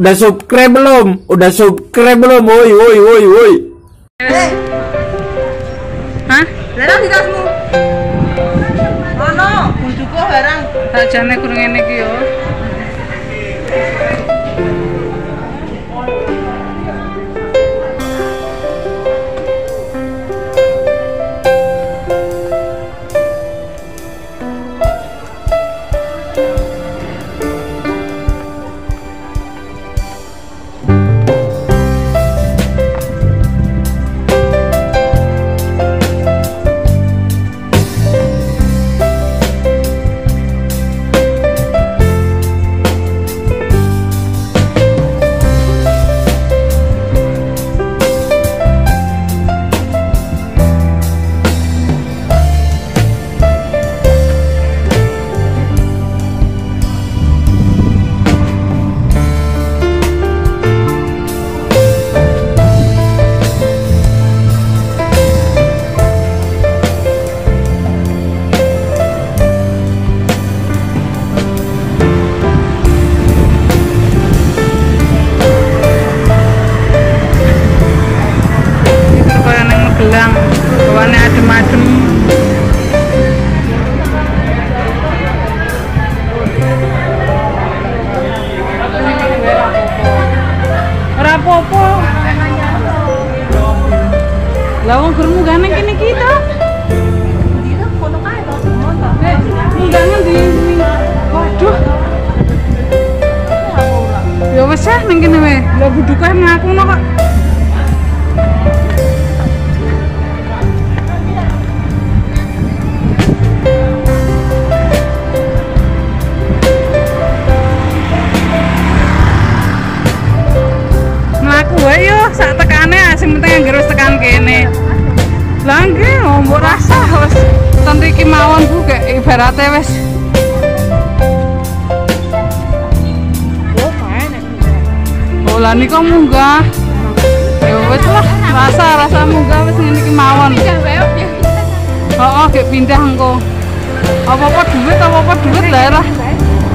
udah subscribe belum? Udah subscribe belum? Woi, woi, woi, woi. Hei, Hah? larang di tasmu. Ono, bujuku barang. Sajane kurang ngene iki yo. Apa-apa. Lah wong gur munggah nang kene iki? Waduh. Ya wis ah nang kene wae. Lah buduke ngakuno kok. Oh, kae nek. Oh lah nika munggah. Ya wis lah, rasa rasa munggah wis ngene iki mawon. Heeh, gek pindah engko. Apa-apa duit, apa-apa duit lah lah.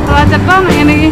Ora cetha nek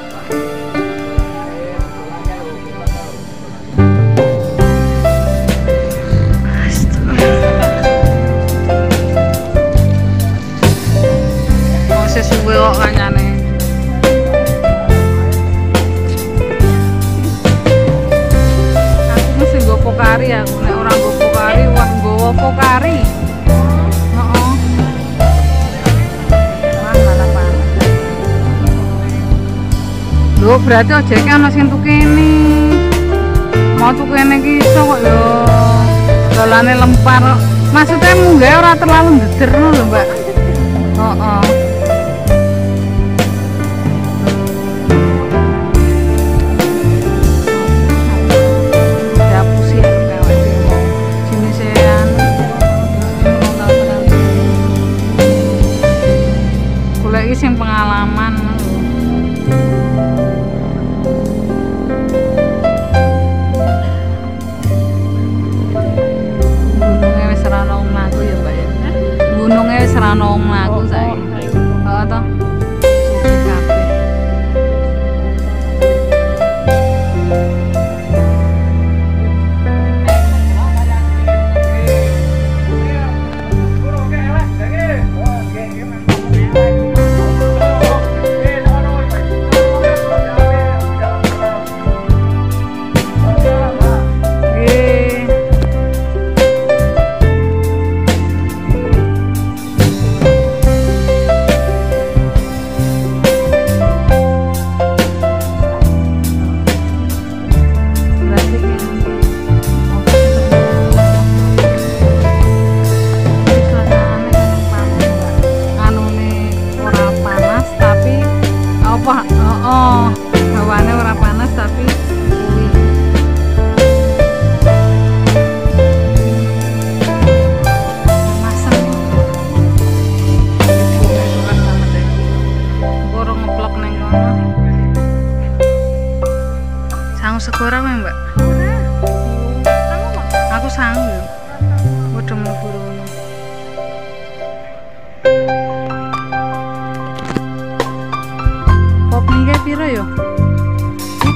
Sesuwe kok kanyane. Aku mesti nggo pokari aku nek ora nggo pokari wah nggowo pokari. Lho, berarti ojeknya ana sing tukene. Mau tukene ki iso kok yo. Dolane lempar. Maksudnya munggah ora terlalu ndeder lho, Mbak. Heeh. Sing pengalaman. Gunungnya wis wong mlaku ya mbak ya. Gunungnya wis wong mlaku saiki. heeh toh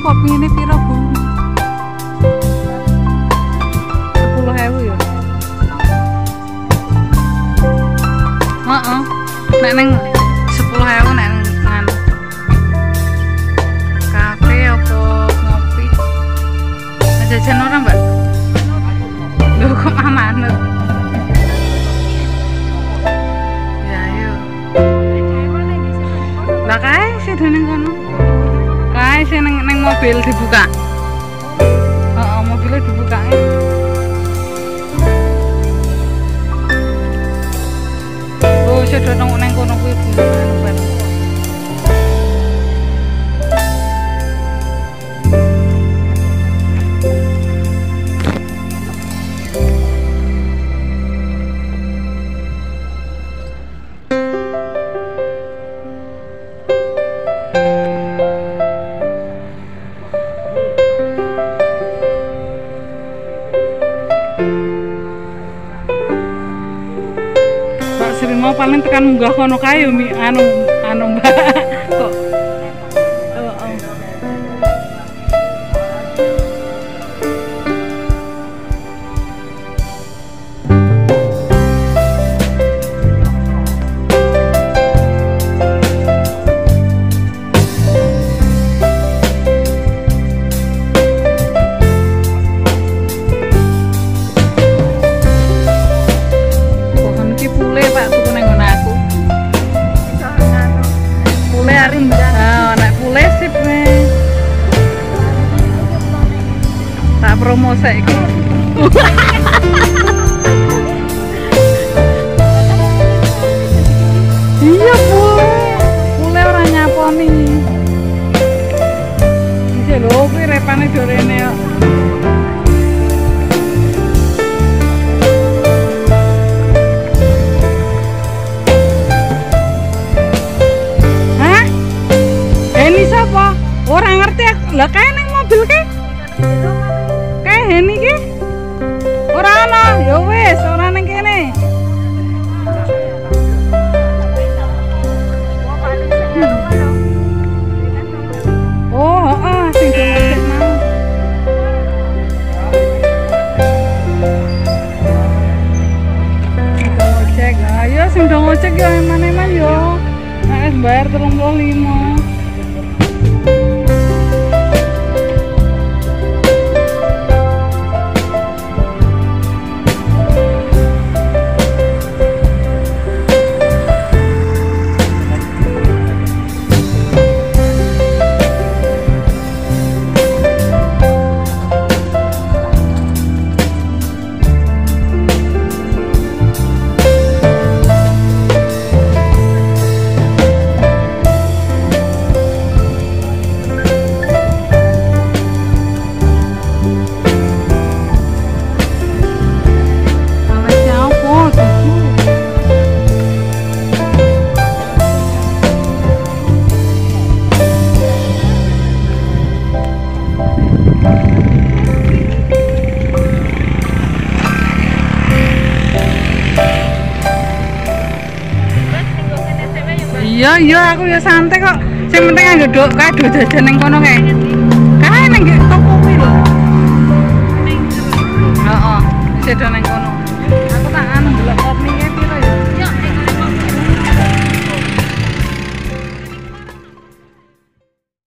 kopi ini piro bu? Sepuluh ewu yo. Heeh. Nek neng sepuluh ewu nek neng. Kafe apa ngopi? Jajan orang mbak? Loh kok mama anut? Ya ayo. Lah kae sih ning kono. Kae sih neng neng mobil dibuka. Heeh, mobilnya dibuka. Oh, sudah nang neng kono kuwi paling tekan munggah kono mi anu anu Mbak. Promo saiki. iya pule. Pule ora nyaponi. Iki lho kuwi repane dorene ya iya aku ya santai kok. Sing penting aku duduk kado jajan neng kono kayak kae neng toko kuwi lho. Heeh jajan neng kono. Aku tak anu delok